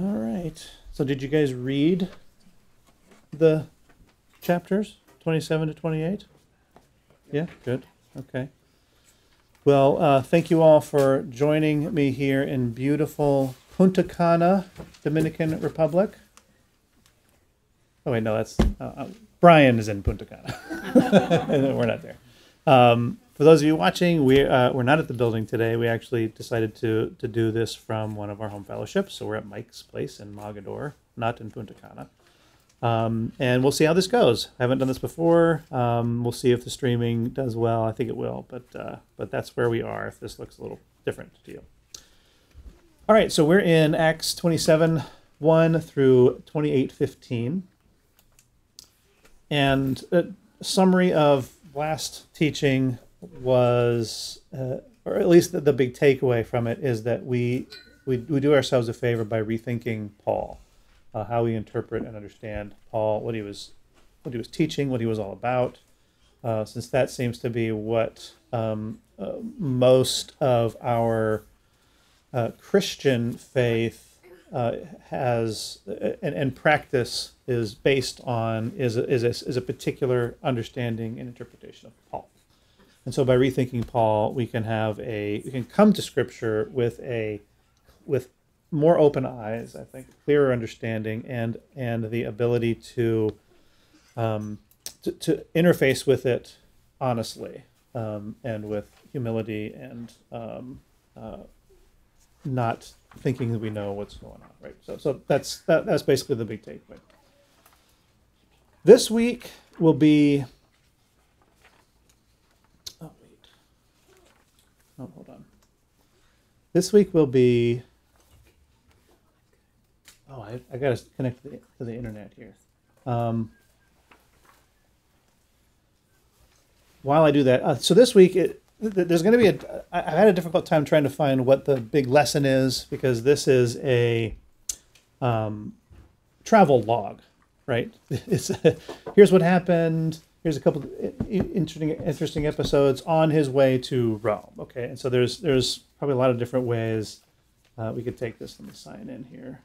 All right. So, did you guys read the chapters 27 to 28? Yeah, good. Okay. Well, uh, thank you all for joining me here in beautiful Punta Cana, Dominican Republic. Oh, wait, no, that's uh, uh, Brian is in Punta Cana. We're not there. Um, for those of you watching, we, uh, we're not at the building today. We actually decided to, to do this from one of our home fellowships. So we're at Mike's place in Mogador, not in Punta Cana. Um, and we'll see how this goes. I haven't done this before. Um, we'll see if the streaming does well. I think it will, but uh, but that's where we are. If this looks a little different to you. All right, so we're in Acts 27, 1 through 28, 15. And a summary of last teaching was, uh, or at least the, the big takeaway from it is that we, we, we do ourselves a favor by rethinking Paul uh, how we interpret and understand Paul, what he was, what he was teaching, what he was all about, uh, since that seems to be what um, uh, most of our uh, Christian faith uh, has and, and, practice is based on is a, is, a, is a particular understanding and interpretation of Paul. And so by rethinking Paul, we can have a we can come to Scripture with a with more open eyes, I think, clearer understanding, and and the ability to um, to, to interface with it honestly um, and with humility and um, uh, not thinking that we know what's going on. Right. So so that's that, that's basically the big takeaway. This week will be. Oh wait. Oh hold on. This week will be Oh, I, I got to connect to the, internet here. Um, while I do that, uh, so this week it, there's going to be a. I, had a difficult time trying to find what the big lesson is because this is a um, travel log, right? It's here's what happened. Here's a couple interesting interesting episodes on his way to Rome. Okay, and so there's there's probably a lot of different ways uh, we could take this. Let me sign in here.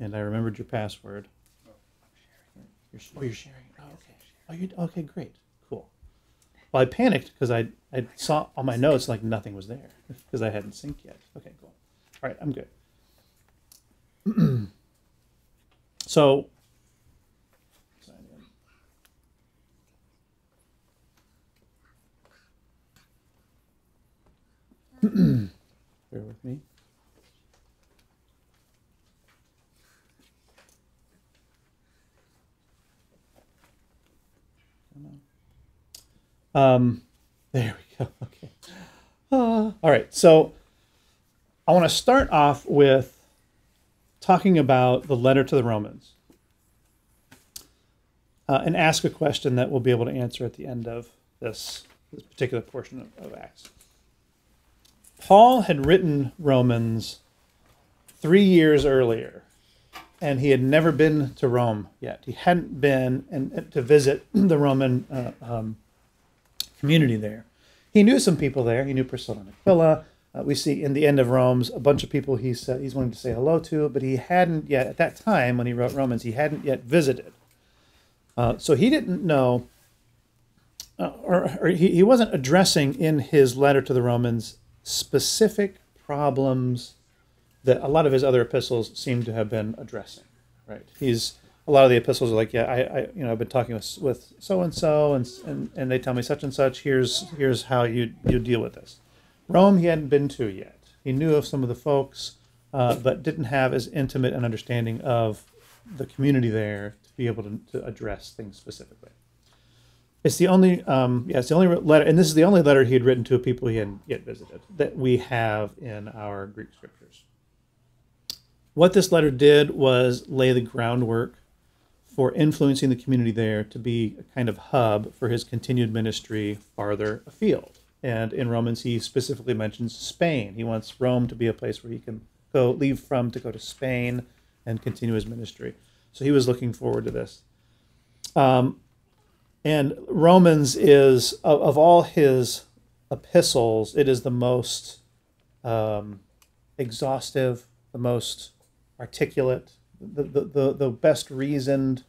and I remembered your password. You're, oh, you're sharing. Oh, okay. Oh, you okay? Great. Cool. Well, I panicked because I I saw on my notes like nothing was there because I hadn't synced yet. Okay, cool. All right, I'm good. so. Bear with me. Um, there we go. Okay. Uh, all right. So I want to start off with talking about the letter to the Romans uh, and ask a question that we'll be able to answer at the end of this, this particular portion of, of Acts. Paul had written Romans three years earlier, and he had never been to Rome yet. He hadn't been to visit the Roman uh, um, community there. He knew some people there. He knew Priscilla and Aquila. Uh, we see in the end of Romans a bunch of people he's uh, he's wanting to say hello to, but he hadn't yet at that time when he wrote Romans he hadn't yet visited. Uh, so he didn't know, uh, or, or he, he wasn't addressing in his letter to the Romans specific problems that a lot of his other epistles seem to have been addressing. Right? He's a lot of the epistles are like, yeah, I, I you know, I've been talking with with so and so, and and they tell me such and such. Here's here's how you you deal with this. Rome, he hadn't been to yet. He knew of some of the folks, uh, but didn't have as intimate an understanding of the community there to be able to, to address things specifically. It's the only, um, yeah, it's the only letter, and this is the only letter he had written to people he hadn't yet visited that we have in our Greek scriptures. What this letter did was lay the groundwork for influencing the community there to be a kind of hub for his continued ministry farther afield. And in Romans, he specifically mentions Spain. He wants Rome to be a place where he can go leave from to go to Spain and continue his ministry. So he was looking forward to this. Um, and Romans is of, of all his epistles, it is the most um, exhaustive, the most articulate, the, the, the, the best reasoned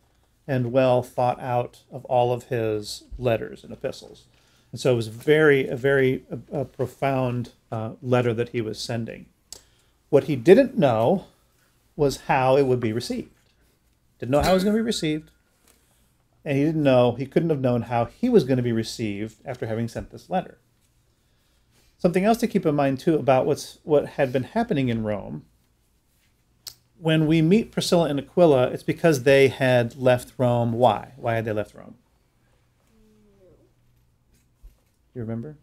and well thought out of all of his letters and epistles. And so it was very, a very a, a profound uh, letter that he was sending. What he didn't know was how it would be received. Didn't know how it was going to be received. And he didn't know, he couldn't have known how he was going to be received after having sent this letter. Something else to keep in mind, too, about what's, what had been happening in Rome when we meet Priscilla and Aquila, it's because they had left Rome. Why? Why had they left Rome? You remember?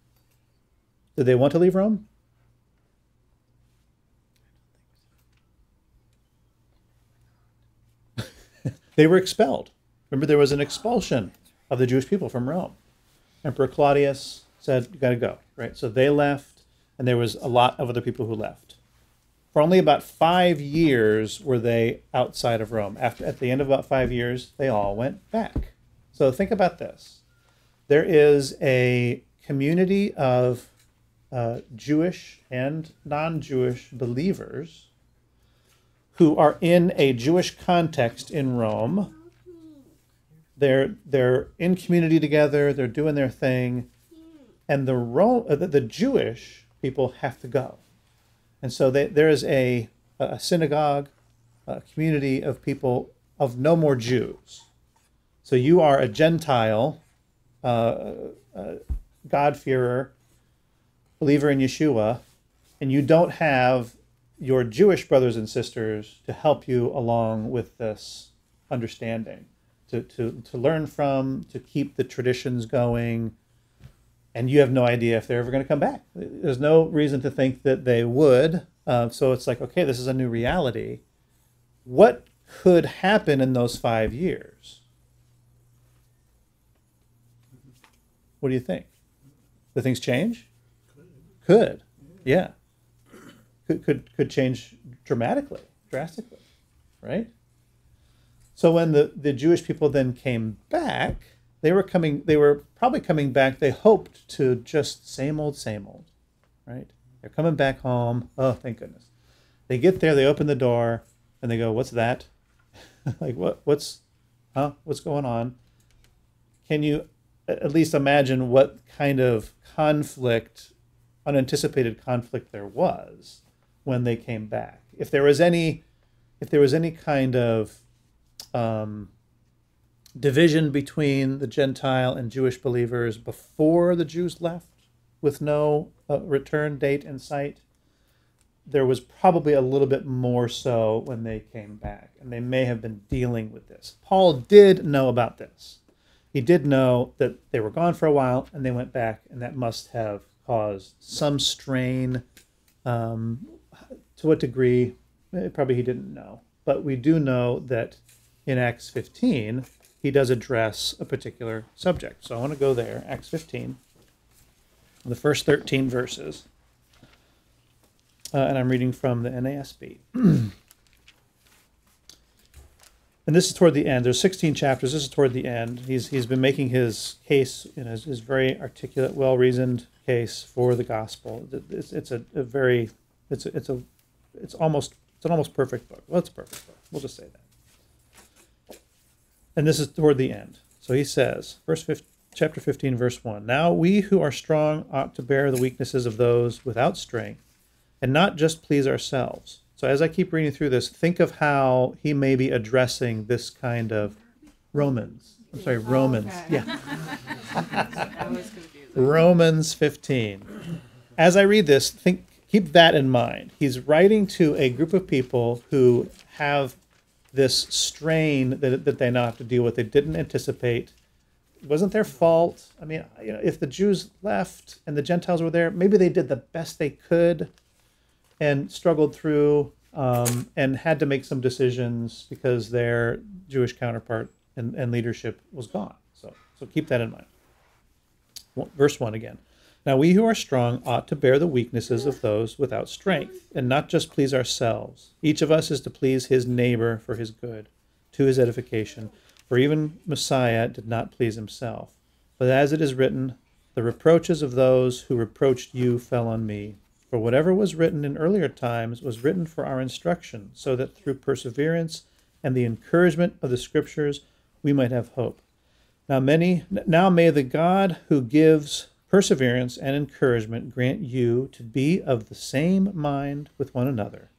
Did they want to leave Rome? they were expelled. Remember, there was an expulsion of the Jewish people from Rome. Emperor Claudius said, "You got to go." Right. So they left, and there was a lot of other people who left. For only about five years were they outside of Rome. After at the end of about five years, they all went back. So think about this: there is a community of uh, Jewish and non-Jewish believers who are in a Jewish context in Rome. They're they're in community together. They're doing their thing, and the Rome uh, the, the Jewish people have to go, and so they, there is a a synagogue, a community of people of no more Jews. So you are a Gentile, uh, uh, God-fearer, believer in Yeshua, and you don't have your Jewish brothers and sisters to help you along with this understanding, to, to, to learn from, to keep the traditions going. And you have no idea if they're ever going to come back. There's no reason to think that they would. Uh, so it's like, okay, this is a new reality. What could happen in those five years? What do you think? Do things change? Could. Yeah could, could, could change dramatically, drastically, right? So when the, the Jewish people then came back, they were coming, they were probably coming back, they hoped to just same old, same old, right? They're coming back home. Oh, thank goodness. They get there, they open the door, and they go, What's that? like, what, what's, huh? What's going on? Can you at least imagine what kind of conflict, unanticipated conflict there was when they came back. If there was any, if there was any kind of um, division between the Gentile and Jewish believers before the Jews left, with no uh, return date in sight, there was probably a little bit more so when they came back, and they may have been dealing with this. Paul did know about this. He did know that they were gone for a while and they went back, and that must have caused some strain um, to what degree, eh, probably he didn't know. But we do know that in Acts 15, he does address a particular subject. So I want to go there, Acts 15, the first 13 verses. Uh, and I'm reading from the NASB. and this is toward the end. There's 16 chapters. This is toward the end. He's he's been making his case, know, his, his very articulate, well reasoned case for the gospel. It's, it's a, a very it's a, it's a it's almost it's an almost perfect book. Well, it's a perfect book. We'll just say that. And this is toward the end. So he says, verse 15, chapter 15, verse 1 Now we who are strong ought to bear the weaknesses of those without strength and not just please ourselves. So as I keep reading through this, think of how he may be addressing this kind of Romans. I'm sorry, Romans. Okay. Yeah. Romans 15. As I read this, think keep that in mind. He's writing to a group of people who have this strain that, that they now have to deal with. They didn't anticipate. It wasn't their fault. I mean, you know, if the Jews left and the Gentiles were there, maybe they did the best they could and struggled through um, and had to make some decisions because their Jewish counterpart and, and leadership was gone. So, so keep that in mind. Verse 1 again. Now we who are strong ought to bear the weaknesses of those without strength, and not just please ourselves. Each of us is to please his neighbor for his good, to his edification. For even Messiah did not please himself. But as it is written, The reproaches of those who reproached you fell on me. For whatever was written in earlier times was written for our instruction, so that through perseverance and the encouragement of the Scriptures we might have hope. Now many now may the God who gives perseverance and encouragement grant you to be of the same mind with one another,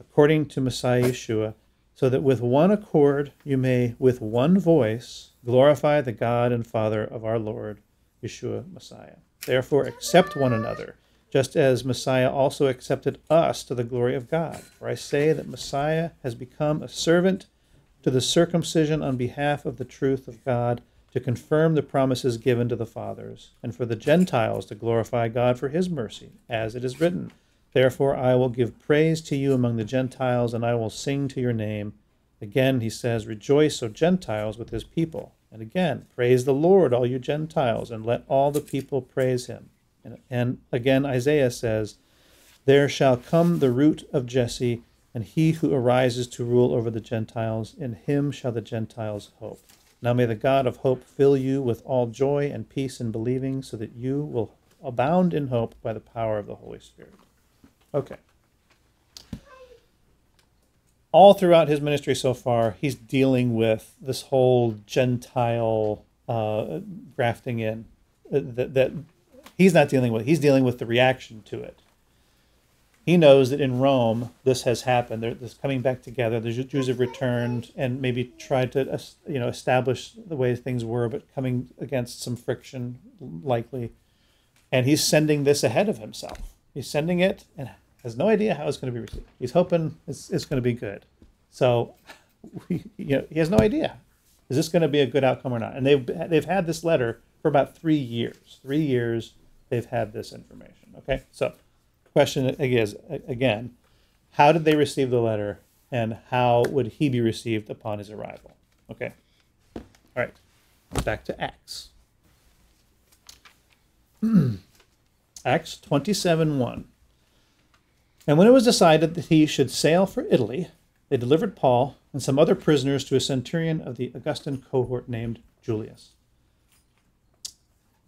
according to Messiah Yeshua, so that with one accord you may with one voice glorify the God and Father of our Lord Yeshua Messiah. Therefore, accept one another, just as Messiah also accepted us to the glory of God. For I say that Messiah has become a servant to the circumcision on behalf of the truth of God, to confirm the promises given to the fathers, and for the Gentiles to glorify God for his mercy, as it is written, Therefore I will give praise to you among the Gentiles, and I will sing to your name. Again, he says, Rejoice, O Gentiles, with his people. And again, praise the Lord, all you Gentiles, and let all the people praise him. And, again, Isaiah says, There shall come the root of Jesse, and he who arises to rule over the Gentiles. In him shall the Gentiles hope. Now may the God of hope fill you with all joy and peace in believing, so that you will abound in hope by the power of the Holy Spirit. Okay all throughout his ministry so far, he's dealing with this whole Gentile uh, grafting in uh, that, that he's not dealing with. He's dealing with the reaction to it. He knows that in Rome this has happened. They're this coming back together. The Jews have returned and maybe tried to you know establish the way things were, but coming against some friction likely. And he's sending this ahead of himself. He's sending it and has no idea how it's going to be received. He's hoping it's, it's going to be good. So, we, you know, he has no idea. Is this going to be a good outcome or not? And they've they've had this letter for about three years. Three years they've had this information. Okay, so question is again, how did they receive the letter, and how would he be received upon his arrival? Okay, all right, back to Acts. Acts twenty-seven one. And when it was decided that he should sail for Italy, they delivered Paul and some other prisoners to a centurion of the Augustan cohort named Julius.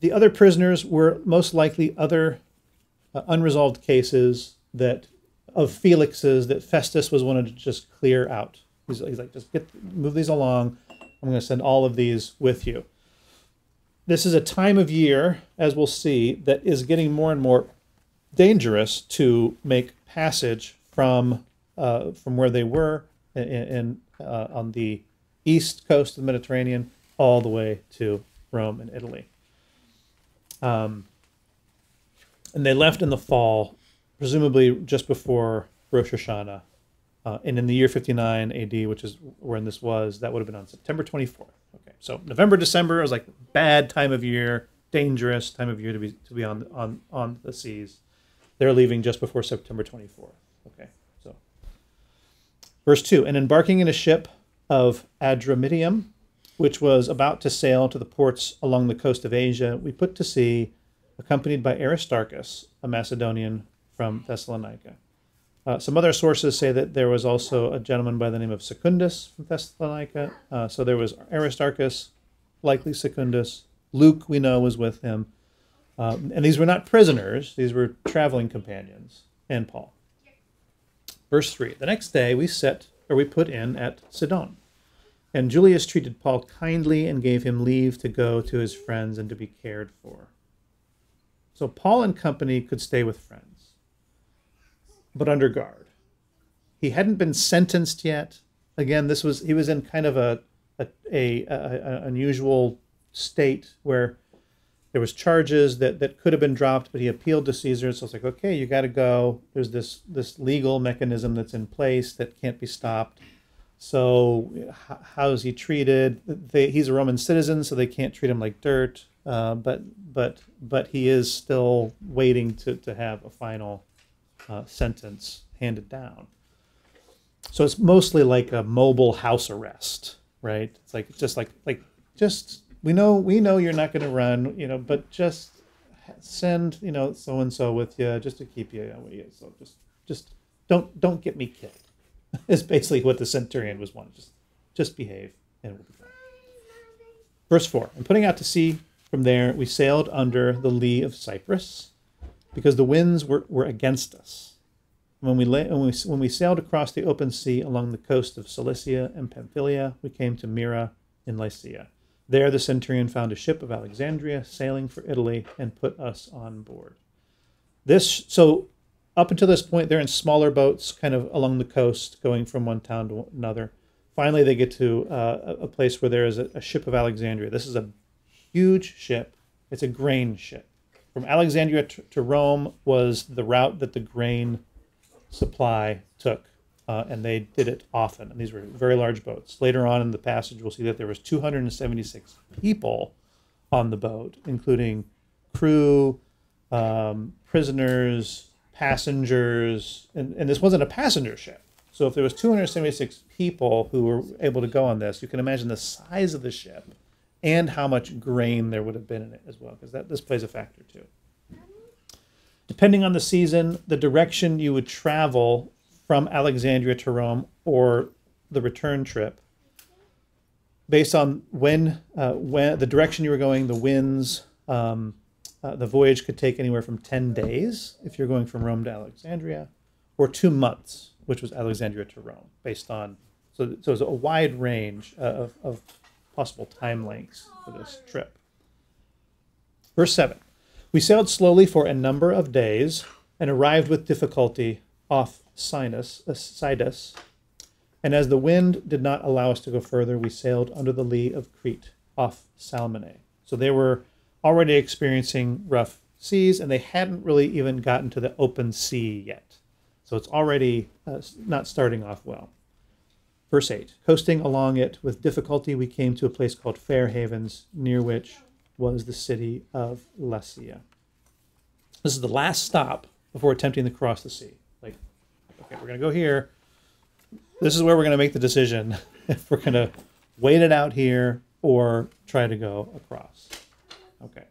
The other prisoners were most likely other uh, unresolved cases that of Felix's that Festus was wanted to just clear out. He's, he's like, just get move these along. I'm going to send all of these with you. This is a time of year, as we'll see, that is getting more and more dangerous to make passage from uh, from where they were in, in uh, on the east coast of the Mediterranean all the way to Rome and Italy. Um, and they left in the fall, presumably just before Rosh Hashanah. Uh, and in the year 59 AD, which is when this was, that would have been on September 24th. Okay, so November, December was like bad time of year, dangerous time of year to be to be on on on the seas. They're leaving just before September 24th. Okay, so verse 2 And embarking in a ship of Adramyttium, which was about to sail to the ports along the coast of Asia, we put to sea, accompanied by Aristarchus, a Macedonian from Thessalonica. Uh, some other sources say that there was also a gentleman by the name of Secundus from Thessalonica. Uh, so there was Aristarchus, likely Secundus. Luke, we know, was with him. Um, and these were not prisoners, these were traveling companions and Paul. Verse 3 The next day we set, or we put in at Sidon. And Julius treated Paul kindly and gave him leave to go to his friends and to be cared for. So Paul and company could stay with friends, but under guard. He hadn't been sentenced yet. Again, this was he was in kind of a a, a, a, unusual state where there was charges that, that could have been dropped, but he appealed to Caesar. So it's like, okay, you got to go. There's this this legal mechanism that's in place that can't be stopped. So how is he treated? They, he's a Roman citizen, so they can't treat him like dirt. Uh, but but but he is still waiting to, to have a final uh, sentence handed down. So it's mostly like a mobile house arrest, right? It's like just like like just we know we know you're not going to run, you know, but just send you know so and so with you just to keep you. So just just don't don't get me killed. is basically what the centurion was wanting. Just just behave and we'll be fine. Verse four. And putting out to sea From there, we sailed under the lee of Cyprus because the winds were, were against us. When we, lay, when, we, when we sailed across the open sea along the coast of Cilicia and Pamphylia, we came to Myra in Lycia. There, the centurion found a ship of Alexandria sailing for Italy and put us on board. This, so up until this point, they're in smaller boats, kind of along the coast, going from one town to another. Finally, they get to uh, a place where there is a, a ship of Alexandria. This is a huge ship. It's a grain ship. From Alexandria to, to Rome was the route that the grain supply took, uh, and they did it often. And these were very large boats. Later on in the passage, we'll see that there was 276 people on the boat, including crew, um, prisoners, passengers, and, and this wasn't a passenger ship. So if there was 276 people who were able to go on this, you can imagine the size of the ship and how much grain there would have been in it as well, because that this plays a factor too. Depending on the season, the direction you would travel from Alexandria to Rome or the return trip, based on when uh, when the direction you were going, the winds, um, uh, the voyage could take anywhere from 10 days if you're going from Rome to Alexandria, or two months, which was Alexandria to Rome, based on. So, so it's a wide range uh, of, of possible time lengths for this trip. Verse 7 We sailed slowly for a number of days and arrived with difficulty off Sinus, uh, Sidus. And as the wind did not allow us to go further, we sailed under the lee of Crete off Salmone. So they were already experiencing rough seas, and they hadn't really even gotten to the open sea yet. So it's already uh, not starting off well. Verse 8 Coasting along it with difficulty, we came to a place called Fair Havens, near which was the city of Lasea. This is the last stop before attempting to cross the sea. Like, okay, we're going to go here. This is where we're going to make the decision if we're going to wait it out here or try to go across. Okay.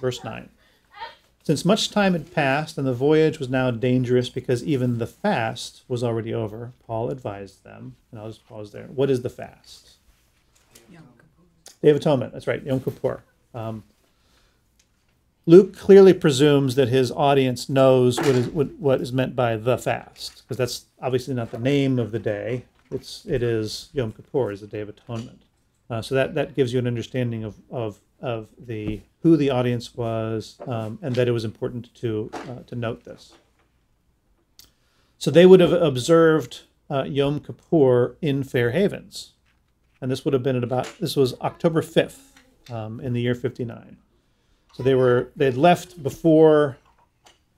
Verse 9. Since much time had passed and the voyage was now dangerous because even the fast was already over, Paul advised them, and I'll just pause there. What is the fast? Day of Atonement. That's right, Yom Kippur. Um, Luke clearly presumes that his audience knows what is what, what is meant by the fast, because that's obviously not the name of the day. It's it is Yom Kippur, is the Day of Atonement. Uh, so that that gives you an understanding of of of the who the audience was, um, and that it was important to uh, to note this. So they would have observed uh, Yom Kippur in Fair Havens, and this would have been at about this was October fifth um, in the year fifty nine. So they were they had left before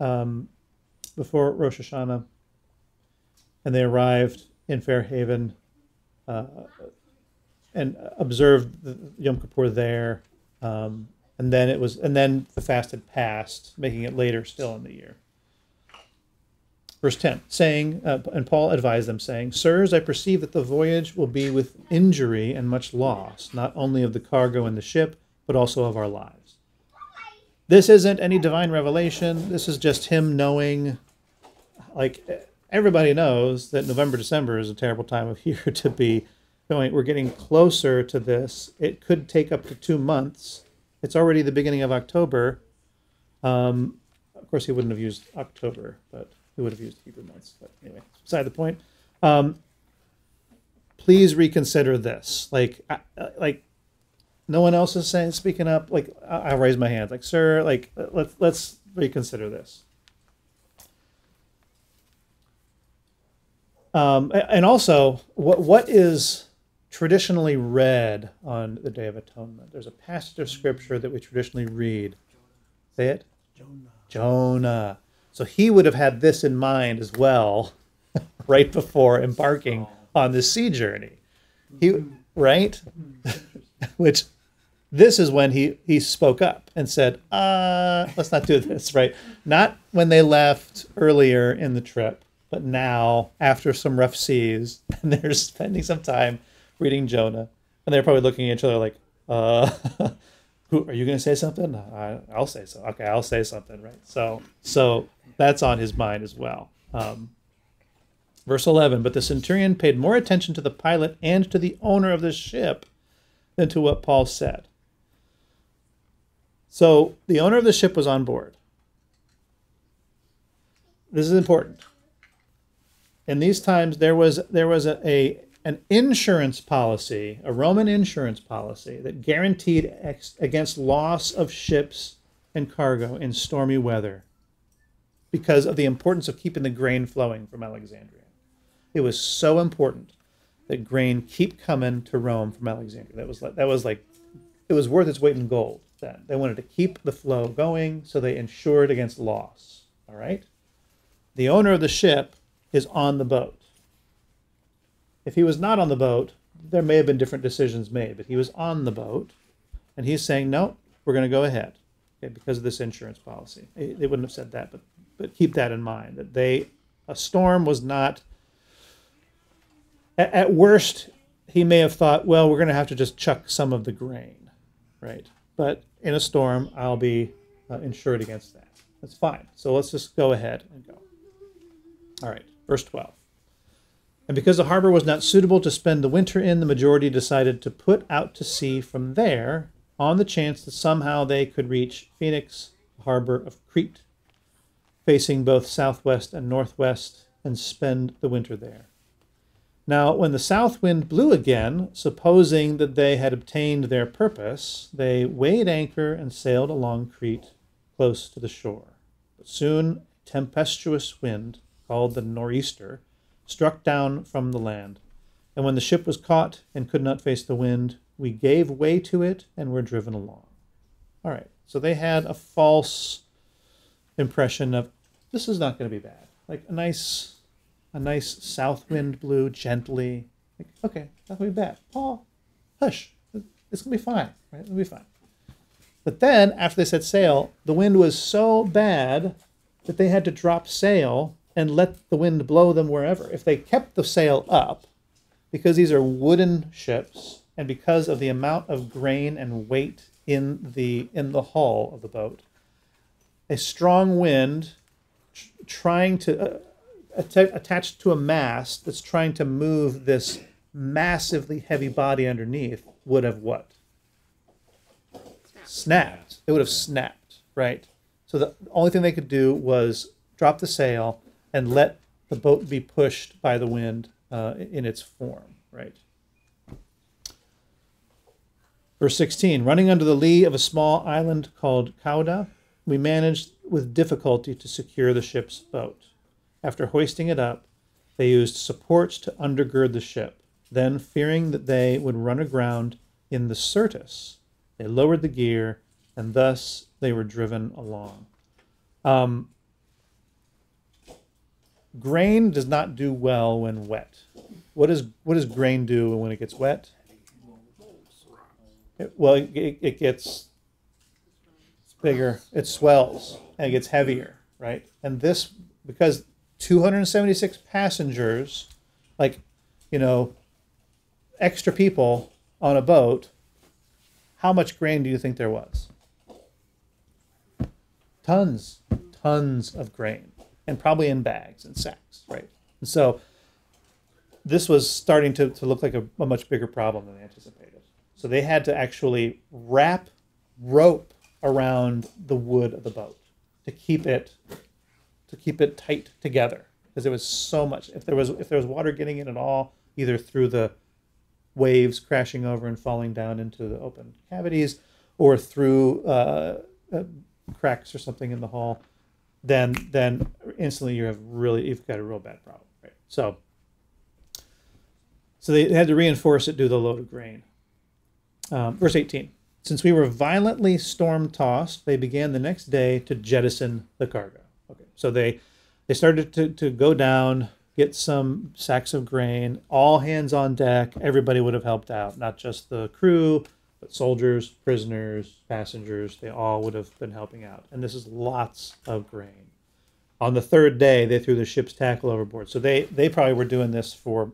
um, before Rosh Hashanah, and they arrived in Fair Haven. Uh, and observed Yom Kippur there um, and then it was, and then the fast had passed, making it later still in the year. Verse 10, saying, uh, and Paul advised them, saying, Sirs, I perceive that the voyage will be with injury and much loss, not only of the cargo and the ship, but also of our lives. This isn't any divine revelation. This is just him knowing, like, everybody knows that November, December is a terrible time of year to be we're getting closer to this. It could take up to two months. It's already the beginning of October. Um, of course, he wouldn't have used October, but he would have used Hebrew months. But anyway, beside the point. Um, please reconsider this. Like, like, no one else is saying speaking up. Like, I'll raise my hand. Like, sir, like, let's let's reconsider this. Um, and also, what what is traditionally read on the Day of Atonement. There's a passage of scripture that we traditionally read. Say it? Jonah. Jonah. So he would have had this in mind as well, right before embarking on the sea journey. He right? Which this is when he he spoke up and said, uh, let's not do this, right? Not when they left earlier in the trip, but now after some rough seas, and they're spending some time reading Jonah, and they're probably looking at each other like, uh, who are you going to say something? I, will say so. Okay, I'll say something, right? So, so that's on his mind as well. Um, verse 11, but the centurion paid more attention to the pilot and to the owner of the ship than to what Paul said. So the owner of the ship was on board. This is important. In these times, there was there was a, a an insurance policy, a Roman insurance policy that guaranteed ex- against loss of ships and cargo in stormy weather because of the importance of keeping the grain flowing from Alexandria. It was so important that grain keep coming to Rome from Alexandria. That was like that was like it was worth its weight in gold then. They wanted to keep the flow going, so they insured against loss. All right? The owner of the ship is on the boat. If he was not on the boat, there may have been different decisions made, but he was on the boat, and he's saying, no, we're going to go ahead okay, because of this insurance policy. They wouldn't have said that, but but keep that in mind that they a storm was not. At, at worst, he may have thought, well, we're going to have to just chuck some of the grain, right? But in a storm, I'll be uh, insured against that. That's fine. So let's just go ahead and go. All right, verse 12. And because the harbor was not suitable to spend the winter in, the majority decided to put out to sea from there on the chance that somehow they could reach Phoenix, the harbor of Crete, facing both southwest and northwest, and spend the winter there. Now, when the south wind blew again, supposing that they had obtained their purpose, they weighed anchor and sailed along Crete close to the shore. But soon a tempestuous wind, called the nor'easter, struck down from the land. And when the ship was caught and could not face the wind, we gave way to it and were driven along. All right, so they had a false impression of this is not going to be bad. Like a nice a nice south wind blew gently. Like, okay, not gonna be bad. Paul, hush, it's gonna be fine, right? It'll be fine. But then, after they set sail, the wind was so bad that they had to drop sail and let the wind blow them wherever. If they kept the sail up, because these are wooden ships, and because of the amount of grain and weight in the in the hull of the boat, a strong wind trying to uh, attached to a mast that's trying to move this massively heavy body underneath would have what? Snapped. snapped. It would have snapped, right? So the only thing they could do was drop the sail and let the boat be pushed by the wind uh, in its form, right? Verse 16 Running under the lee of a small island called Cauda, we managed with difficulty to secure the ship's boat. After hoisting it up, they used supports to undergird the ship. Then, fearing that they would run aground in the Syrtis, they lowered the gear, and thus they were driven along. Um, grain does not do well when wet. What does what does grain do when it gets wet? It, well, it, it gets bigger. It swells and it gets heavier, right? And this because 276 passengers, like, you know, extra people on a boat, how much grain do you think there was? Tons, tons of grain, and probably in bags and sacks, right? And so this was starting to, to look like a, a much bigger problem than anticipated. So they had to actually wrap rope around the wood of the boat to keep it to keep it tight together because there was so much. If there was if there was water getting in at all, either through the waves crashing over and falling down into the open cavities, or through uh, uh, cracks or something in the hull, then then instantly you have really you've got a real bad problem, right? So so they had to reinforce it to the load of grain. Um, verse 18. Since we were violently storm tossed, they began the next day to jettison the cargo. Okay, so they they started to, to go down, get some sacks of grain, all hands on deck. Everybody would have helped out, not just the crew, but soldiers, prisoners, passengers. They all would have been helping out. And this is lots of grain. On the third day, they threw the ship's tackle overboard. So they, they probably were doing this for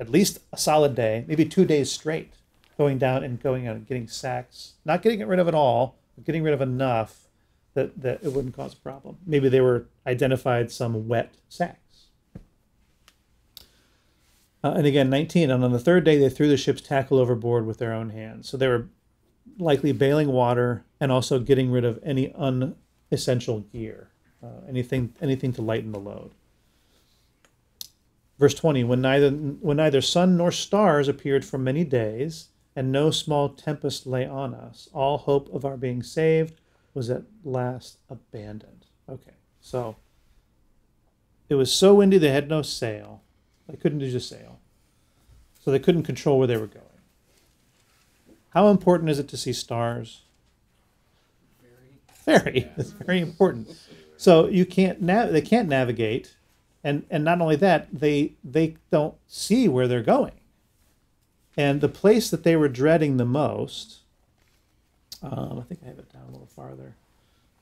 at least a solid day, maybe two days straight, going down and going out and getting sacks, not getting rid of it all, but getting rid of enough that, that it wouldn't cause a problem. Maybe they were identified some wet sacks. Uh, and again, 19, and on the third day they threw the ship's tackle overboard with their own hands. So they were likely bailing water and also getting rid of any unessential gear, uh, anything anything to lighten the load. Verse 20 when neither when neither sun nor stars appeared for many days and no small tempest lay on us all hope of our being saved was at last abandoned okay so it was so windy they had no sail they couldn't use a sail so they couldn't control where they were going. How important is it to see stars? Very. Very. it's very important. So you can't nav- they can't navigate. And and not only that they they don't see where they're going. And the place that they were dreading the most um, i think i have it down a little farther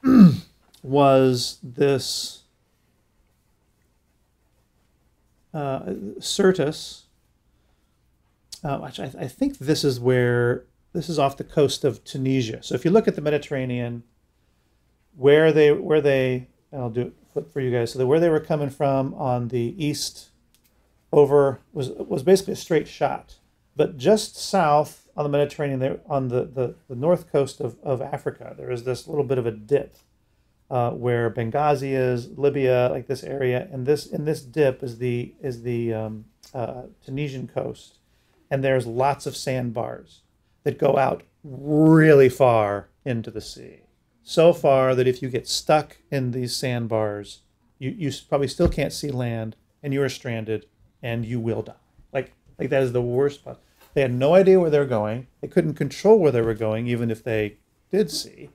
was this uh, Syrtis, uh, I, I think this is where this is off the coast of Tunisia. So if you look at the Mediterranean, where they where they and I'll do it for you guys. So where they were coming from on the east over was was basically a straight shot, but just south on the Mediterranean, there on the, the, the north coast of, of Africa, there is this little bit of a dip uh, where Benghazi is, Libya, like this area, and this in this dip is the is the um, uh, Tunisian coast, and there's lots of sandbars that go out really far into the sea, so far that if you get stuck in these sandbars, you you probably still can't see land, and you are stranded, and you will die. Like like that is the worst part. They had no idea where they were going. They couldn't control where they were going, even if they did see.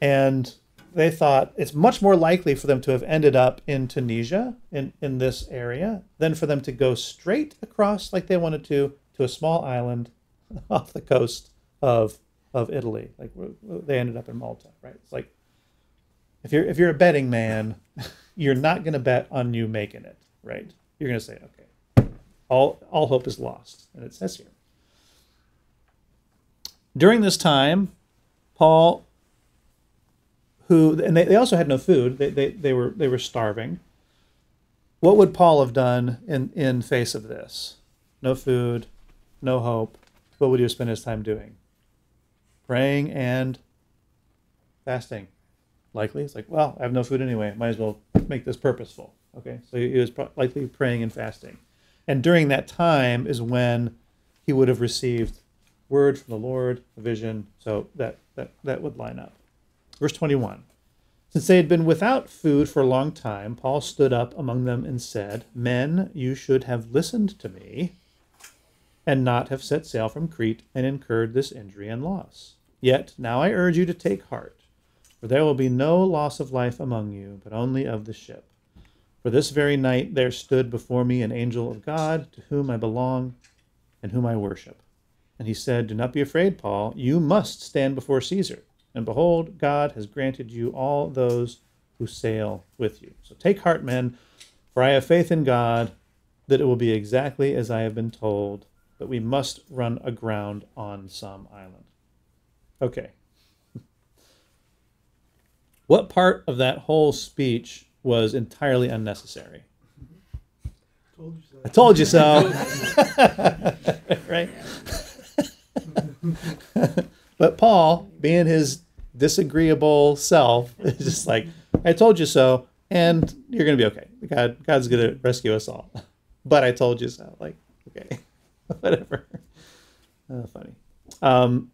And they thought it's much more likely for them to have ended up in Tunisia, in, in this area, than for them to go straight across like they wanted to, to a small island off the coast of of Italy. Like they ended up in Malta, right? It's like if you're if you're a betting man, you're not going to bet on you making it, right? You're going to say, okay, all, all hope is lost. And it says here. During this time, Paul, who, and they, they also had no food, they, they, they, were, they were starving. What would Paul have done in, in face of this? No food, no hope. What would he have spent his time doing? Praying and fasting. Likely. It's like, well, I have no food anyway. Might as well make this purposeful. Okay. So he was likely praying and fasting. And during that time is when he would have received word from the Lord, a vision. So that, that, that would line up. Verse 21. Since they had been without food for a long time, Paul stood up among them and said, Men, you should have listened to me and not have set sail from Crete and incurred this injury and loss. Yet now I urge you to take heart, for there will be no loss of life among you, but only of the ship. For this very night there stood before me an angel of God, to whom I belong and whom I worship. And he said, Do not be afraid, Paul. You must stand before Caesar. And behold, God has granted you all those who sail with you. So take heart, men, for I have faith in God that it will be exactly as I have been told, but we must run aground on some island. Okay. What part of that whole speech was entirely unnecessary. Told so. I told you so. right? But Paul, being his disagreeable self, is just like, I told you so, and you're going to be okay. God, God's going to rescue us all. But I told you so. Like, okay, whatever. Oh, funny. Um,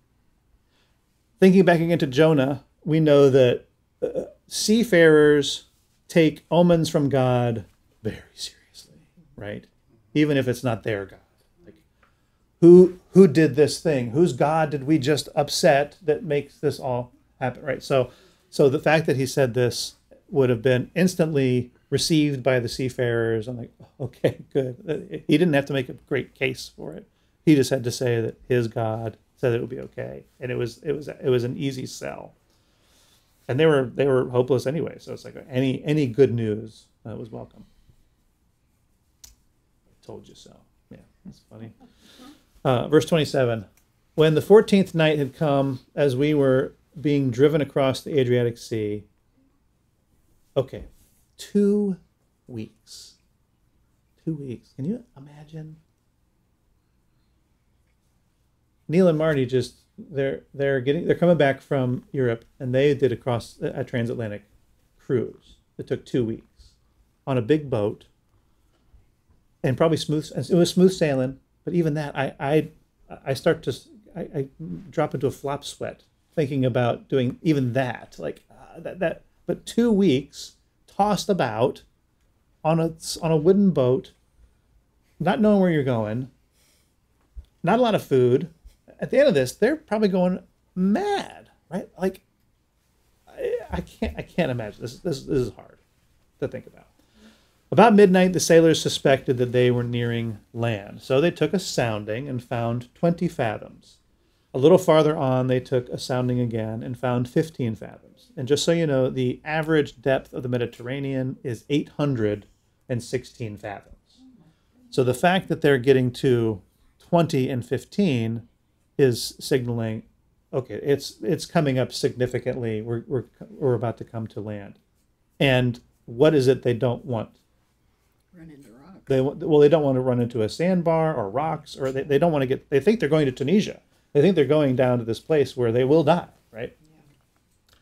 thinking back again to Jonah, we know that uh, seafarers take omens from God very seriously, right? Even if it's not their God. Who who did this thing? Whose God did we just upset that makes this all happen, right? So so the fact that he said this would have been instantly received by the seafarers. I'm like, okay, good. He didn't have to make a great case for it. He just had to say that his God said it would be okay, and it was it was it was an easy sell and they were they were hopeless anyway. So it's like any any good news uh, was welcome. I told you so. Yeah, that's funny. Uh, verse twenty seven. When the fourteenth night had come, as we were being driven across the Adriatic Sea. Okay, two weeks. Two weeks. Can you imagine? Neil and Marty just they're they're getting they're coming back from Europe, and they did across a a transatlantic cruise. It took two weeks on a big boat, and probably smooth. It was smooth sailing, but even that, I I I start to I, I drop into a flop sweat thinking about doing even that. Like uh, that that, but two weeks tossed about on a on a wooden boat, not knowing where you're going. Not a lot of food. At the end of this, they're probably going mad, right? Like I, I can't I can't imagine this. This this is hard to think about. About midnight, the sailors suspected that they were nearing land, so they took a sounding and found 20 fathoms. A little farther on, they took a sounding again and found 15 fathoms. And just so you know, the average depth of the Mediterranean is 816 fathoms. So the fact that they're getting to 20 and 15 is signaling okay, it's it's coming up significantly. We're we're we're about to come to land. And what is it they don't want? Run into rock. They well, they don't want to run into a sandbar or rocks, or they, they don't want to get. They think they're going to Tunisia. They think they're going down to this place where they will die, right? Yeah.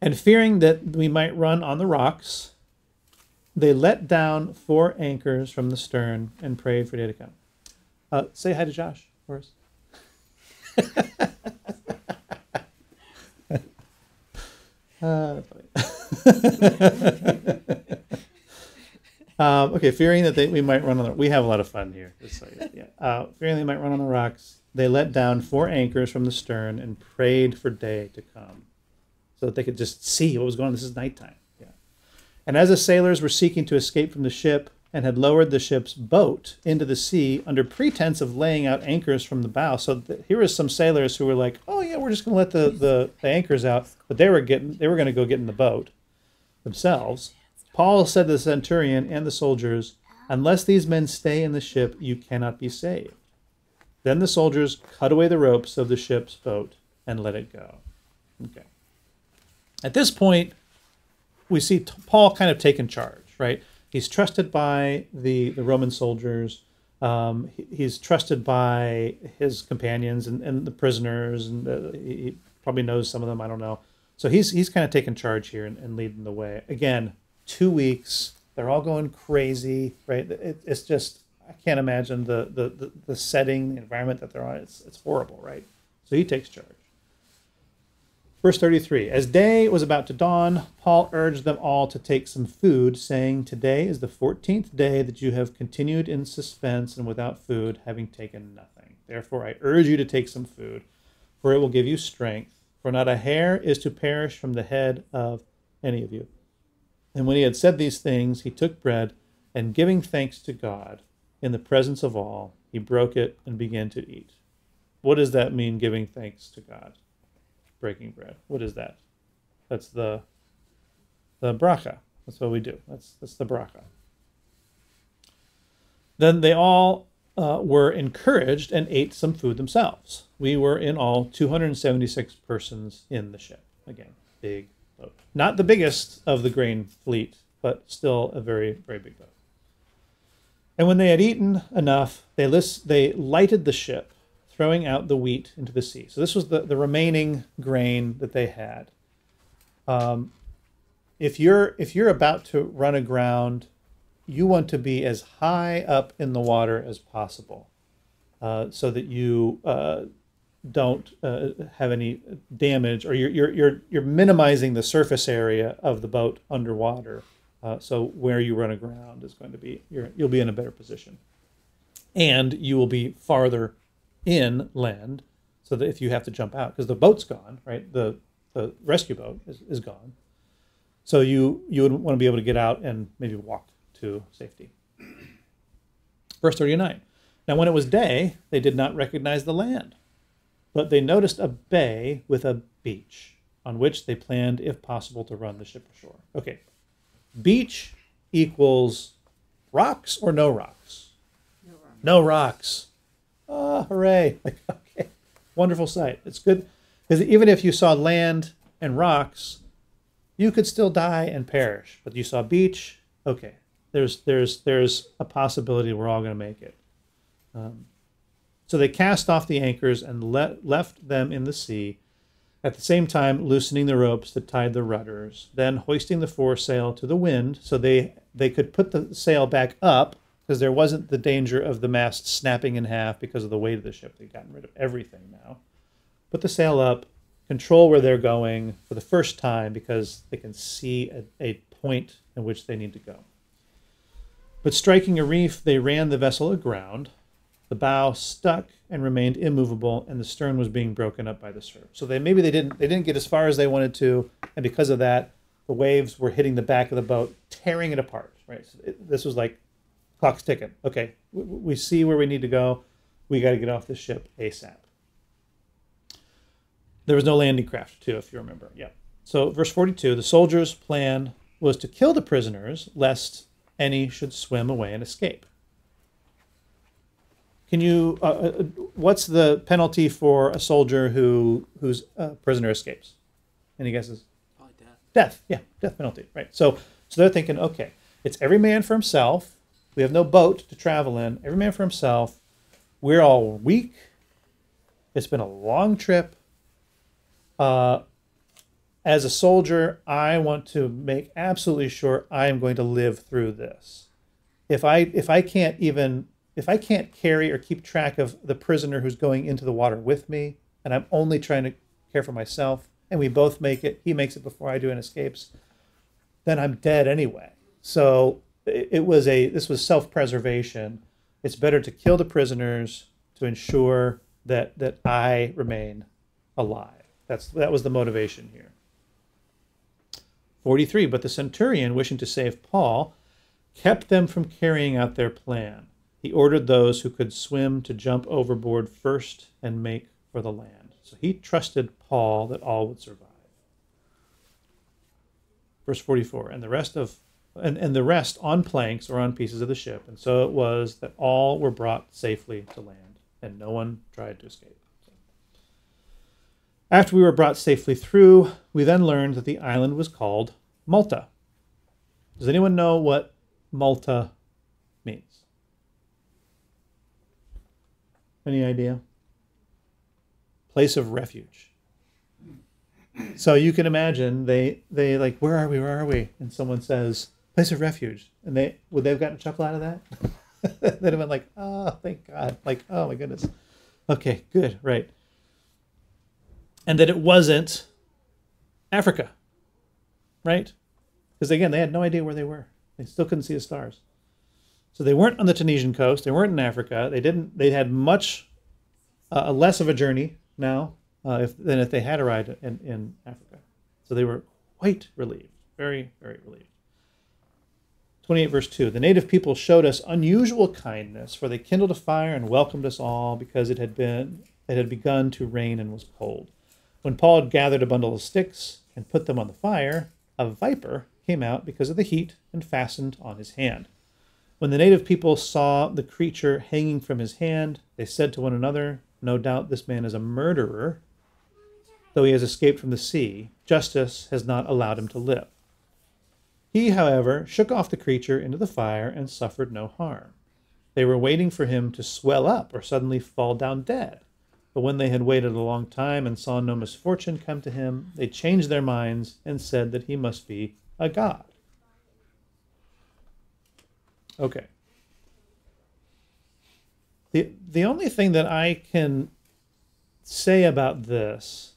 And fearing that we might run on the rocks, they let down four anchors from the stern and prayed for day to come. Uh, say hi to Josh for us. Uh, um, okay, fearing that they, we might run on the, we have a lot of fun here. So yeah. Uh, fearing they might run on the rocks, they let down four anchors from the stern and prayed for day to come, so that they could just see what was going on. This is nighttime. Yeah. And as the sailors were seeking to escape from the ship and had lowered the ship's boat into the sea under pretense of laying out anchors from the bow, so here was some sailors who were like, "Oh yeah, we're just going to let the, the, the anchors out," but they were getting they were going to go get in the boat themselves. Paul said to the centurion and the soldiers, Unless these men stay in the ship, you cannot be saved. Then the soldiers cut away the ropes of the ship's boat and let it go. Okay. At this point, we see Paul kind of taking charge, right? He's trusted by the, the Roman soldiers. Um, he- he's trusted by his companions and, and the prisoners, and uh, he he probably knows some of them. I don't know. So he's he's kind of taking charge here and, and leading the way. Again, two weeks. They're all going crazy, right? It, it's just I can't imagine the, the the the setting, the environment that they're on. It's it's horrible, right? So he takes charge. Verse 33 As day was about to dawn, Paul urged them all to take some food, saying, Today is the 14th day that you have continued in suspense and without food, having taken nothing. Therefore, I urge you to take some food, for it will give you strength. For not a hair is to perish from the head of any of you. And when he had said these things, he took bread, and giving thanks to God in the presence of all, he broke it and began to eat. What does that mean, giving thanks to God? breaking bread. What is that? That's the the bracha. That's what we do. That's that's the bracha. Then they all uh, were encouraged and ate some food themselves. We were in all 276 persons in the ship. Again, big. Not the biggest of the grain fleet, but still a very very big boat. And when they had eaten enough, they list, they lighted the ship throwing out the wheat into the sea. So this was the, the remaining grain that they had. Um, if you're if you're about to run aground, you want to be as high up in the water as possible, uh, so that you uh, don't uh, have any damage, or you're, you're you're you're minimizing the surface area of the boat underwater. Uh, so where you run aground is going to be you're, you'll be in a better position, and you will be farther inland so that if you have to jump out because the boat's gone right? The the rescue boat is, is gone. So you you would want to be able to get out and maybe walk to safety. Verse 39 now when it was day they did not recognize the land but they noticed a bay with a beach on which they planned if possible to run the ship ashore okay beach equals rocks or no rocks No rock. no rocks Ah, hooray! Okay, wonderful sight. It's good because even if you saw land and rocks, you could still die and perish. But you saw beach. Okay, there's there's there's a possibility we're all going to make it. Um, So they cast off the anchors and le- left them in the sea, at the same time loosening the ropes that tied the rudders, then hoisting the foresail to the wind so they, they could put the sail back up because there wasn't the danger of the mast snapping in half because of the weight of the ship. They'd gotten rid of everything now. Put the sail up, control where they're going for the first time because they can see a, a point in which they need to go. But striking a reef, they ran the vessel aground. The bow stuck and remained immovable, and the stern was being broken up by the surf. So they maybe they didn't they didn't get as far as they wanted to, and because of that, the waves were hitting the back of the boat, tearing it apart. Right. So it, this was like clock's ticking. Okay, we, we see where we need to go. We got to get off this ship ASAP. There was no landing craft, too, if you remember. Yeah. So, verse 42 the soldiers' plan was to kill the prisoners, lest any should swim away and escape. Can you, uh, uh, what's the penalty for a soldier who whose uh, prisoner escapes? Any guesses? Probably death. Death. Yeah, death penalty. Right. So, so they're thinking, okay, it's every man for himself. We have no boat to travel in. Every man for himself. We're all weak. It's been a long trip. Uh, as a soldier, I want to make absolutely sure I am going to live through this. If I if I can't even if I can't carry or keep track of the prisoner who's going into the water with me, and I'm only trying to care for myself, and we both make it, he makes it before I do and escapes, then I'm dead anyway. So it, was a this was self-preservation. It's better to kill the prisoners to ensure that that I remain alive. That's that was the motivation here. 43 but the centurion wishing to save Paul kept them from carrying out their plan. He ordered those who could swim to jump overboard first and make for the land. So he trusted Paul that all would survive. Verse 44 and the rest of and, and the rest on planks or on pieces of the ship. And so it was that all were brought safely to land, and no one tried to escape. After we were brought safely through, we then learned that the island was called Malta. Does anyone know what Malta means? Any idea? Place of refuge. So you can imagine they they like where are we? Where are we? And someone says place of refuge. And they would they have gotten a chuckle out of that? They'd have been like oh thank God. Like oh my goodness. Okay good right. And that it wasn't Africa right? Because again they had no idea where they were. They still couldn't see the stars so they weren't on the Tunisian coast they weren't in Africa they didn't they had much uh, less of a journey now uh, if, than if they had arrived in, in Africa. So they were quite relieved, very, very relieved. 28 verse 2 The native people showed us unusual kindness, for they kindled a fire and welcomed us all because it had been it had begun to rain and was cold. When Paul had gathered a bundle of sticks and put them on the fire, a viper came out because of the heat and fastened on his hand. When the native people saw the creature hanging from his hand, they said to one another, No doubt this man is a murderer though he has escaped from the sea, justice has not allowed him to live. He, however, shook off the creature into the fire and suffered no harm. They were waiting for him to swell up or suddenly fall down dead. But when they had waited a long time and saw no misfortune come to him, they changed their minds and said that he must be a god. Okay. The, the only thing that I can say about this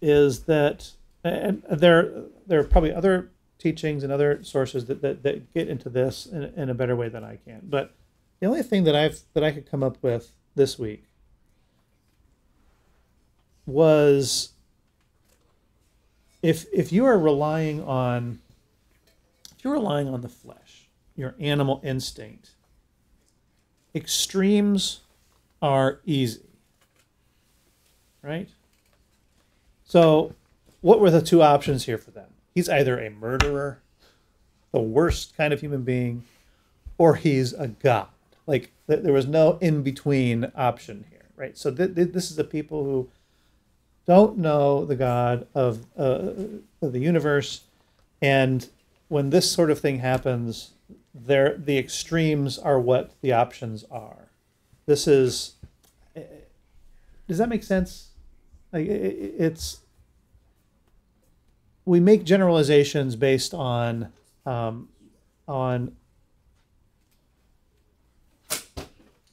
is that and there there are probably other teachings and other sources that, that, that get into this in, in a better way than I can. But the only thing that I've that I could come up with this week was if if you are relying on if you're relying on the flesh, your animal instinct, extremes are easy. Right? So, what were the two options here for them? He's either a murderer, the worst kind of human being, or he's a god. Like th- there was no in between option here, right? So th- th- this is the people who don't know the God of, uh, of the universe, and when this sort of thing happens, there the extremes are what the options are. This is does that make sense? Like it's we make generalizations based on um, on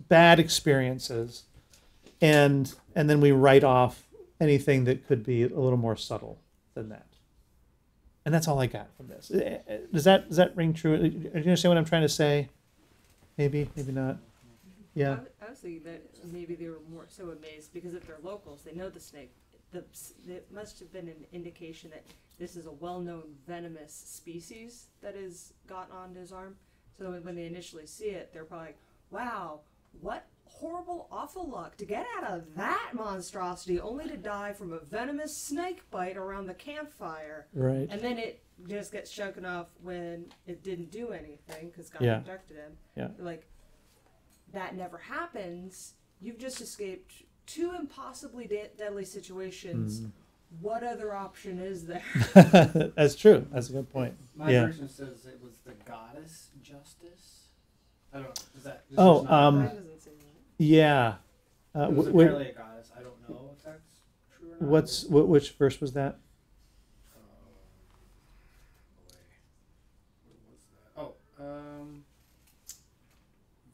bad experiences, and and then we write off anything that could be a little more subtle than that. And that's all I got from this. Eh, eh, Does that does that ring true? Do you understand what I'm trying to say? Maybe, maybe not. Yeah. I w- I was thinking that maybe they were more so amazed because if they're locals, they know the snake. The, it must have been an indication that this is a well-known venomous species that has gotten onto his arm. So when they initially see it, they're probably like, "Wow, what horrible, awful luck to get out of that monstrosity, only to die from a venomous snake bite around the campfire." Right. And then it just gets shaken off when it didn't do anything because God Yeah. protected him. Yeah. Like, that never happens. You've just escaped two impossibly de- deadly situations. Mm. What other option is there? That's true. That's a good point. My Yeah. version says it was the goddess Justice. I don't. Is that? this Oh, is not um, That right? doesn't seem right. Yeah. Uh, it was wh- wh- apparently a goddess. I don't know if that's true or not. what's wh- which verse was that? Uh, boy. Where was that? Oh, um,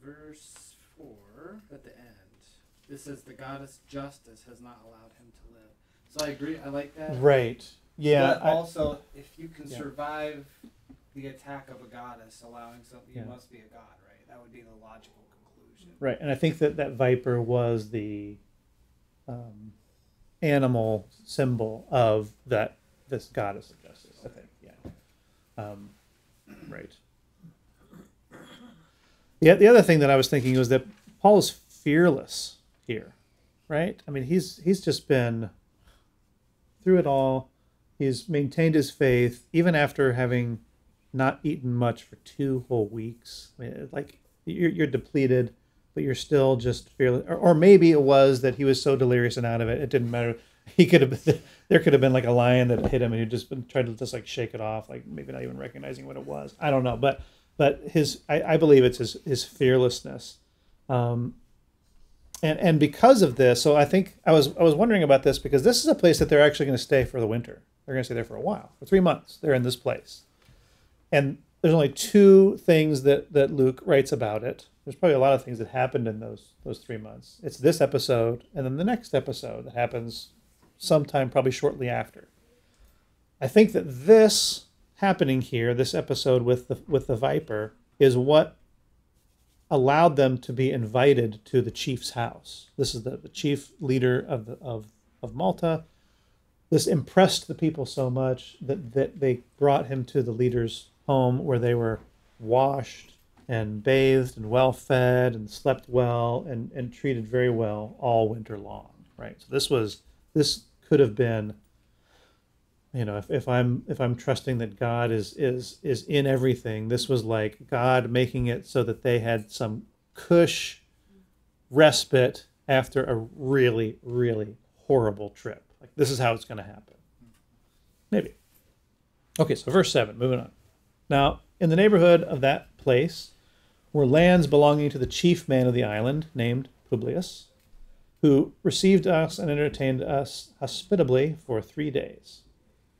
verse four at the end. This says the goddess Justice has not allowed him to live. So I agree. I like that. Right. Yeah. But I- also, if you can Yeah. survive the attack of a goddess, allowing something, Yeah. you must be a god, right? That would be the logical. Right, and I think that that viper was the um, animal symbol of that this goddess of justice. I think, yeah. Um, right. Yeah. The other thing that I was thinking was that Paul is fearless here, right? I mean, he's he's just been through it all. He's maintained his faith even after having not eaten much for two whole weeks. I mean, like you're, you're depleted but you're still just fearless. Or, or maybe it was that he was so delirious and out of it, it didn't matter. He could have been, there could have been like a lion that hit him and he'd just been trying to just like shake it off, like maybe not even recognizing what it was. I don't know, but but his I, I believe it's his his fearlessness, um, and and because of this, so I think I was I was wondering about this because this is a place that they're actually going to stay for the winter. They're going to stay there for a while, for three months. They're in this place, and there's only two things that that Luke writes about it. There's probably a lot of things that happened in those those three months. It's this episode and then the next episode that happens sometime probably shortly after. I think that this happening here, this episode with the with the viper, is what allowed them to be invited to the chief's house. This is the, the chief leader of the, of of Malta. This impressed the people so much that, that they brought him to the leader's home where they were washed and bathed and well fed and slept well and, and treated very well all winter long. Right. So this was this could have been you know if, if i'm if i'm trusting that god is is is in everything this was like god making it so that they had some cush respite after a really really horrible trip like this is how it's going to happen maybe okay so verse 7 moving on now in the neighborhood of that place were lands belonging to the chief man of the island named publius who received us and entertained us hospitably for three days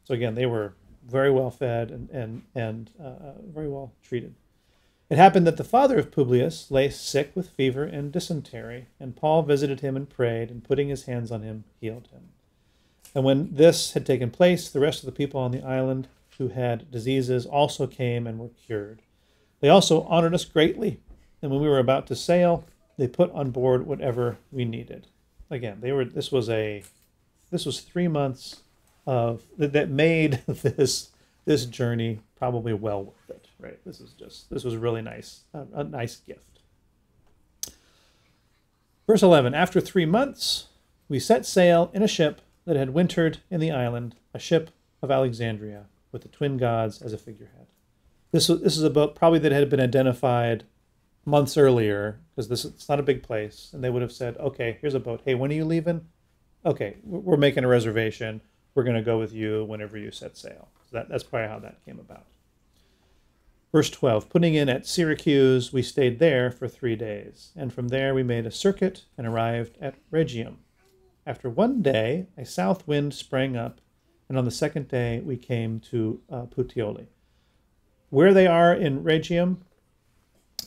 so again, they were very well fed and and and uh, very well treated. It happened that the father of Publius lay sick with fever and dysentery, and Paul visited him and prayed, and putting his hands on him, healed him. And when this had taken place, the rest of the people on the island who had diseases also came and were cured. They also honored us greatly, and when we were about to sail, they put on board whatever we needed. Again, they were. This was a. This was three months of that, made this this journey probably well worth it right this is just this was really nice a, a nice gift verse 11 after three months we set sail in a ship that had wintered in the island a ship of alexandria with the twin gods as a figurehead this, was- this is a boat probably that had been identified months earlier because this it's not a big place and they would have said okay here's a boat hey when are you leaving okay we're making a reservation we're going to go with you whenever you set sail. So that, that's probably how that came about. Verse 12 Putting in at Syracuse, we stayed there for three days, and from there we made a circuit and arrived at Rhegium. After one day, a south wind sprang up, and on the second day we came to uh, Puteoli. Where they are in Rhegium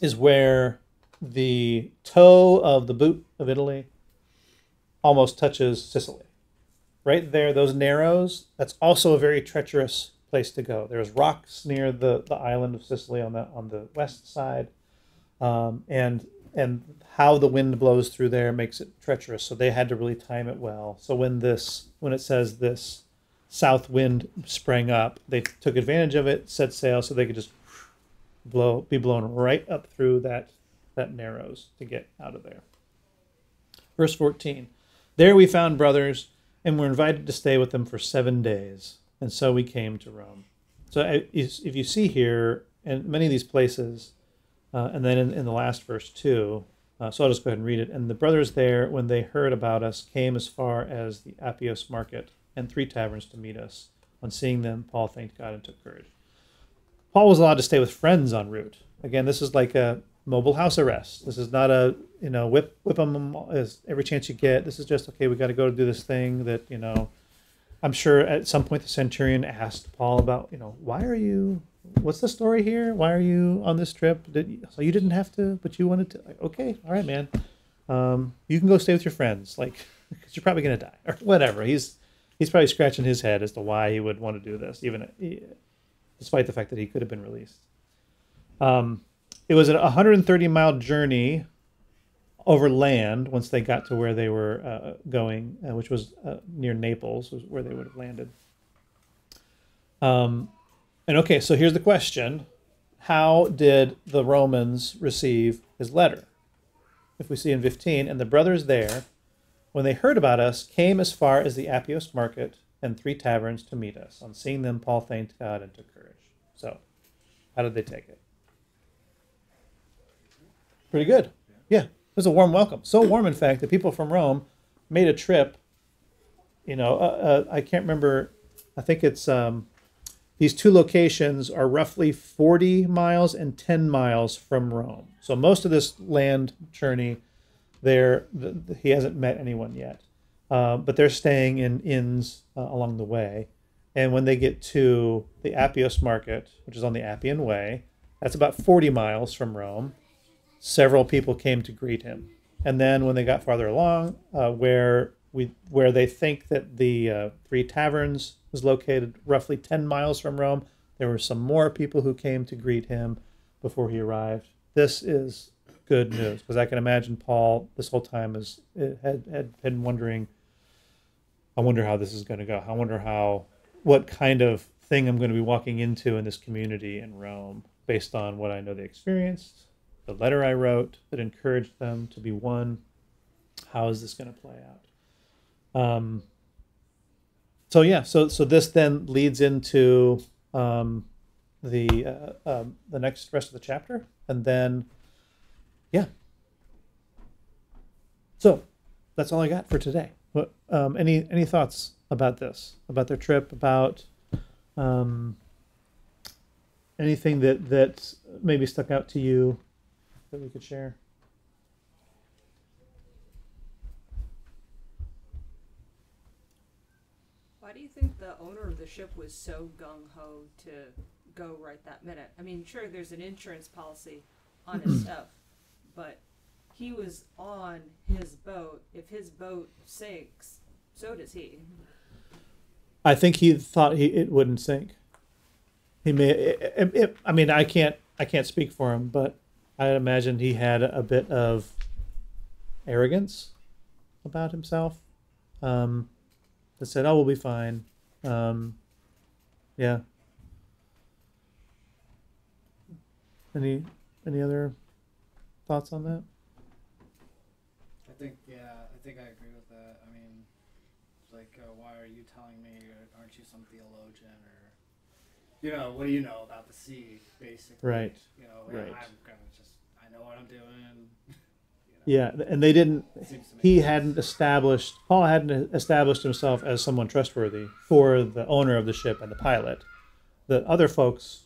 is where the toe of the boot of Italy almost touches Sicily. Right there, those narrows, that's also a very treacherous place to go. There's rocks near the, the island of Sicily on the on the west side, um, and and how the wind blows through there makes it treacherous. So they had to really time it well. So when this when it says this south wind sprang up, they took advantage of it, set sail, so they could just blow be blown right up through that that narrows to get out of there. Verse 14. There we found brothers and were invited to stay with them for 7 days, and so we came to Rome. So uh, if you see here in many of these places uh, and then in, in the last verse too, uh, so I'll just go ahead and read it. And the brothers there, when they heard about us, came as far as the Appius market and three taverns to meet us. On seeing them, Paul thanked God and took courage. Paul was allowed to stay with friends en route. Again, this is like a mobile house arrest. This is not a you know whip whip them as every chance you get. This is just okay. We got to go do this thing that you know. I'm sure at some point the centurion asked Paul about you know why are you what's the story here? Why are you on this trip? Did you, so you didn't have to, but you wanted to? Okay, all right, man. Um, you can go stay with your friends, like because you're probably gonna die or whatever. He's he's probably scratching his head as to why he would want to do this, even despite the fact that he could have been released. Um, it was a 130 mile journey over land once they got to where they were uh, going, uh, which was uh, near Naples, was where they would have landed. Um, and okay, so here's the question: How did the Romans receive his letter? If we see in 15, and the brothers there, when they heard about us, came as far as the Appius market and three taverns to meet us. On seeing them, Paul thanked God and took courage. So, how did they take it? Pretty good. Yeah, it was a warm welcome. So warm, in fact, that people from Rome made a trip. You know, uh, uh, I can't remember. I think it's um, these two locations are roughly 40 miles and 10 miles from Rome. So most of this land journey, there th- th- he hasn't met anyone yet, uh, but they're staying in inns uh, along the way. And when they get to the Appius Market, which is on the Appian Way, that's about 40 miles from Rome. Several people came to greet him, and then when they got farther along, uh, where we where they think that the uh, three taverns was located roughly 10 miles from Rome, there were some more people who came to greet him before he arrived. This is good news because I can imagine Paul this whole time is had had been wondering. I wonder how this is going to go. I wonder how what kind of thing I'm going to be walking into in this community in Rome based on what I know they experienced, the letter I wrote that encouraged them to be one. How is this going to play out? Um, so yeah, so so this then leads into um, the uh, um, the next rest of the chapter, and then yeah. So that's all I got for today. What um, any any thoughts about this, about their trip, about um, anything that that maybe stuck out to you that we could share? Why do you think the owner of the ship was so gung ho to go right that minute? I mean, sure, there's an insurance policy on his stuff, but he was on his boat. If his boat sinks, so does he. I think he thought he it wouldn't sink. He may. It, it, it- I mean, I can't. I can't speak for him, but I imagine he had a bit of arrogance about himself. Um, that said, "Oh, we'll be fine." Um, yeah. Any any other thoughts on that? I think, yeah, I think I agree with that. I mean, like, uh, why are you telling me? Aren't you some theologian? Or, you know, what do you know about the sea, basically? Right. You know, Right. I'm gonna just, I know what I'm doing. you know, Yeah, and they didn't. it seems to make he hadn't established Paul hadn't established himself as someone trustworthy for the owner of the ship and the pilot. The other folks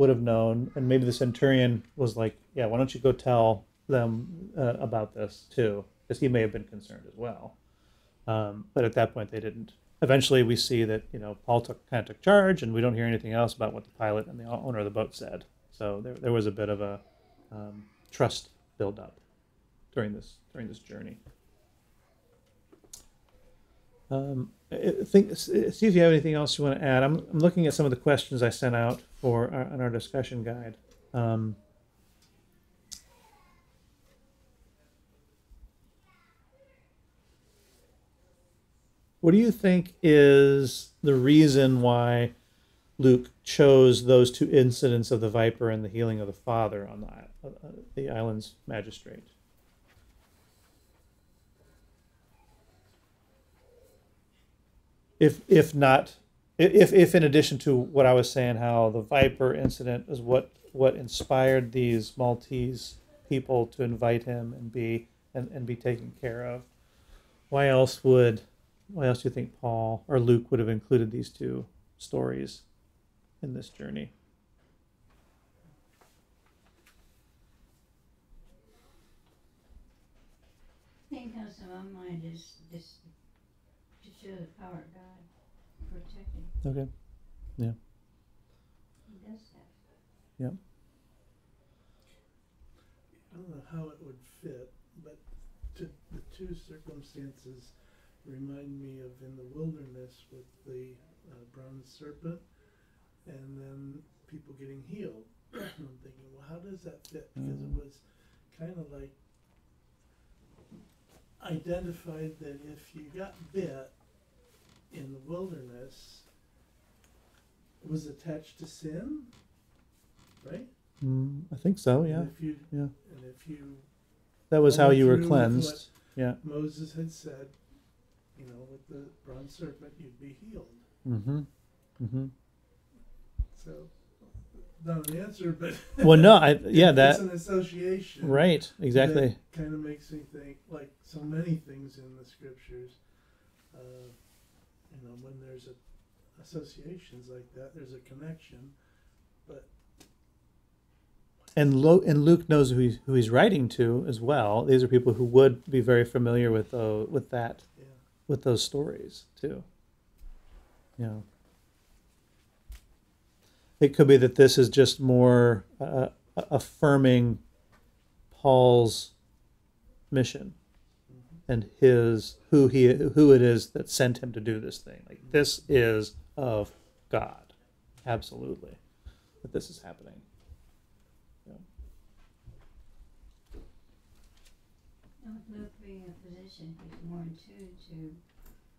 would have known, and maybe the centurion was like, "Yeah, why don't you go tell them uh, about this too?" Because he may have been concerned as well. Um, but at that point, they didn't. Eventually, we see that you know Paul took kind of took charge, and we don't hear anything else about what the pilot and the owner of the boat said. So there, there was a bit of a um, trust build up during this during this journey. Um, think see if you have anything else you want to add. I'm, I'm looking at some of the questions I sent out for our, on our discussion guide. Um, what do you think is the reason why Luke chose those two incidents of the viper and the healing of the father on the, uh, uh, the island's magistrate? If if not if if in addition to what I was saying, how the Viper incident is what what inspired these Maltese people to invite him and be and, and be taken care of. Why else would why else do you think Paul or Luke would have included these two stories in this journey? I think to my mind is this to show the power of God. Okay. He does that. I don't know how it would fit, but to, the two circumstances remind me of in the wilderness with the uh, bronze serpent and then people getting healed. I'm thinking, well, how does that fit? Because Mm. it was kind of like identified that if you got bit in the wilderness, it was attached to sin, right? Mm, I think so. And Yeah, If you, Yeah. And if you that was how you were cleansed. what Yeah. Moses had said, you know, with the bronze serpent, you'd be healed. Mm-hmm. Mm-hmm. So, not an answer, but Well, no, I yeah it's that an association, right exactly. Kind of makes me think, like so many things in the scriptures. Uh, you know, when there's a, associations like that, there's a connection. But and Lo- and Luke knows who he's who he's writing to as well. These are people who would be very familiar with uh, with that yeah, with those stories too. Know, it could be that this is just more uh, affirming Paul's mission and his who he who it is that sent him to do this thing. Like this is of God, absolutely, that this is happening. Yeah. Now, Luke being a physician, he's more in tune to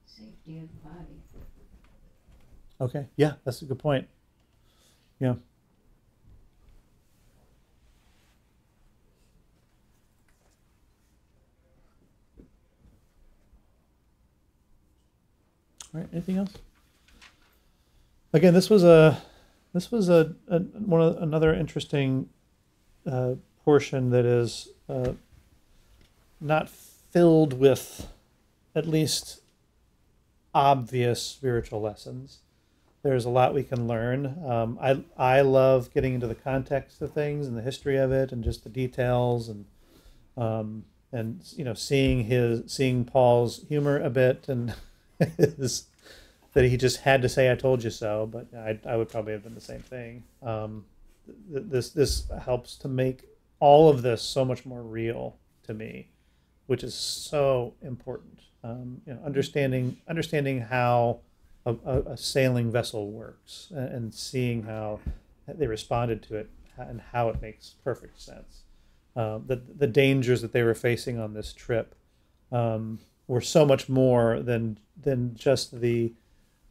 safety of the body. Okay. Yeah, that's a good point. Yeah. All right. Anything else? Again, this was a this was a, a one of another interesting uh, portion that is uh, not filled with at least obvious spiritual lessons there's a lot we can learn. Um, I I love getting into the context of things and the history of it and just the details and um, and you know seeing his seeing Paul's humor a bit and his, that he just had to say I told you so. But I I would probably have been the same thing. Um, th- this this helps to make all of this so much more real to me, which is so important. Um, you know, understanding understanding how a, a, sailing vessel works and, and seeing how they responded to it and how it makes perfect sense. Um, the the dangers that they were facing on this trip um, were so much more than than just the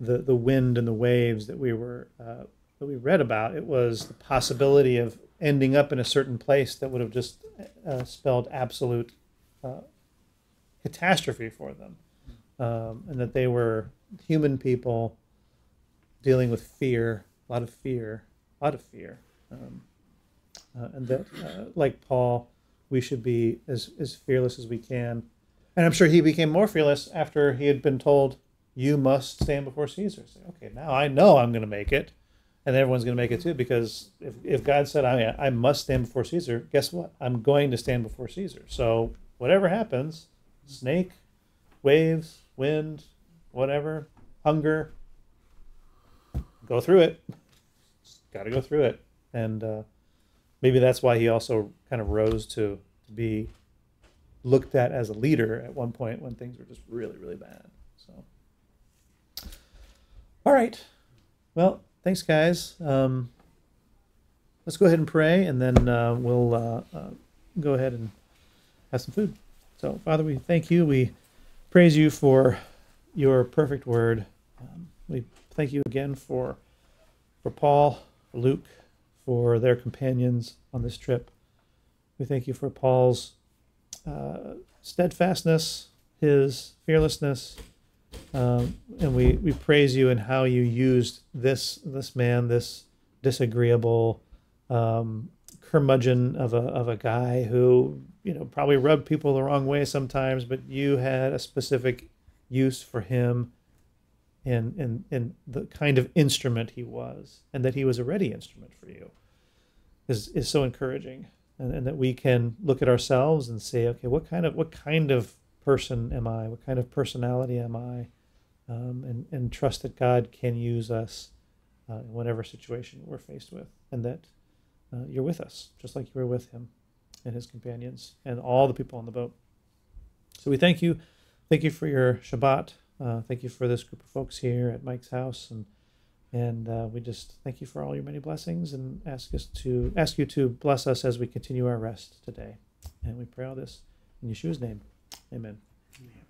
the the wind and the waves that we were uh, that we read about. It was the possibility of ending up in a certain place that would have just uh, spelled absolute uh, catastrophe for them, um, and that they were human people dealing with fear, a lot of fear, a lot of fear, um, uh, and that, uh, like Paul, we should be as as fearless as we can. And I'm sure he became more fearless after he had been told, "You must stand before Caesar." Say, okay, now I know I'm going to make it, and everyone's going to make it too. Because if if God said I I must stand before Caesar, guess what? I'm going to stand before Caesar. So whatever happens, snake, waves, wind, whatever, hunger. Go through it. Got to go through it, and uh, maybe that's why he also kind of rose to, to be looked at as a leader at one point when things were just really, really bad. All right. Well, thanks, guys. Um, let's go ahead and pray, and then uh, we'll uh, uh, go ahead and have some food. So, Father, we thank you. We praise you for your perfect word. Um, we thank you again for for Paul, for Luke, for their companions on this trip. We thank you for Paul's uh, steadfastness, his fearlessness, um, and we, we praise you in how you used this this man, this disagreeable um, curmudgeon of a of a guy who you know probably rubbed people the wrong way sometimes, but you had a specific use for him and and and the kind of instrument he was, and that he was a ready instrument for you, is is so encouraging, and, and that we can look at ourselves and say, okay, what kind of what kind of person am I? What kind of personality am I? Um, and and trust that God can use us uh, in whatever situation we're faced with, and that uh, you're with us, just like you were with him and his companions and all the people on the boat. So we thank you, thank you for your Shabbat. Uh, thank you for this group of folks here at Mike's house, and and uh, we just thank you for all your many blessings, and ask us to ask you to bless us as we continue our rest today. And we pray all this in Yeshua's name, Amen. Yeah.